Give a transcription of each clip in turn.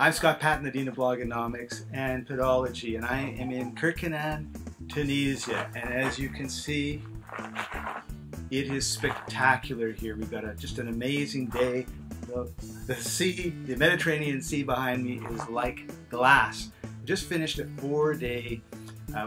I'm Scott Paton, the Dean of Blogonomics and Podology, and I am in Kerkennah, Tunisia. And as you can see, it is spectacular here. We've got a, just an amazing day. The, the sea, the Mediterranean Sea behind me is like glass. Just finished a four-day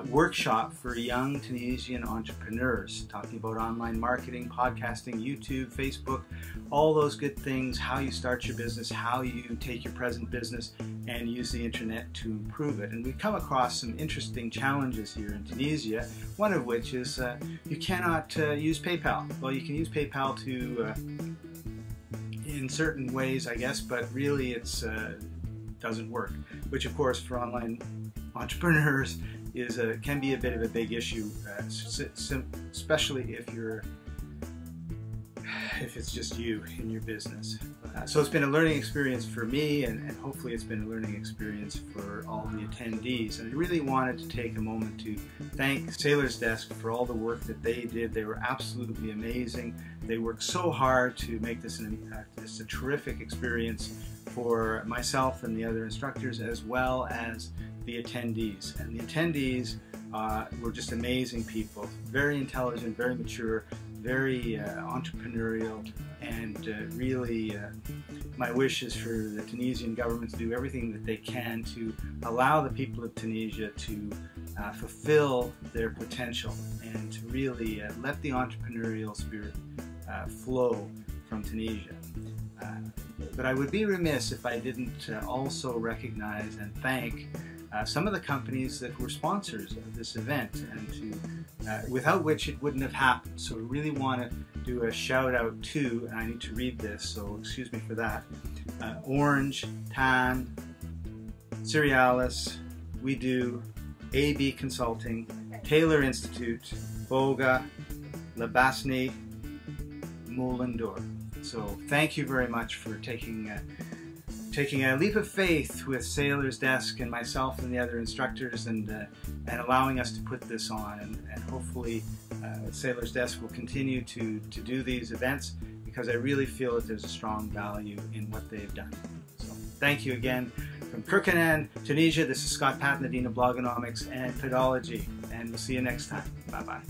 workshop for young Tunisian entrepreneurs, talking about online marketing, podcasting, YouTube, Facebook, all those good things, how you start your business, how you take your present business and use the internet to improve it. And we've come across some interesting challenges here in Tunisia, one of which is uh, you cannot uh, use PayPal. Well, you can use PayPal to uh, in certain ways, I guess, but really it's uh, doesn't work, which of course for online entrepreneurs is a, can be a bit of a big issue, uh, especially if you're if it's just you in your business. Uh, so it's been a learning experience for me and, and, hopefully it's been a learning experience for all the attendees. And I really wanted to take a moment to thank Sailor's Desk for all the work that they did. They were absolutely amazing. They worked so hard to make this, an, uh, this a terrific experience for myself and the other instructors as well as the attendees. And the attendees uh, were just amazing people, very intelligent, very mature, very uh, entrepreneurial, and uh, really uh, my wish is for the Tunisian government to do everything that they can to allow the people of Tunisia to uh, fulfill their potential and to really let the entrepreneurial spirit flow from Tunisia. but I would be remiss if I didn't also recognize and thank uh, some of the companies that were sponsors of this event and to, uh, without which it wouldn't have happened. So I really want to do a shout out to, and I need to read this, so excuse me for that, uh, Orange, TAAN, Cerealis, We Do, AB Consulting, Taylor Institute, Boga, Labasni, Moulin So thank you very much for taking uh, taking a leap of faith with Sailor's Desk and myself and the other instructors and, uh, and allowing us to put this on. And, and hopefully uh, Sailor's Desk will continue to, to do these events because I really feel that there's a strong value in what they've done. So thank you again. From Kerkennah, Tunisia, this is Scott Paton, the Dean of Blogonomics and Pedology. and we'll see you next time. Bye-bye.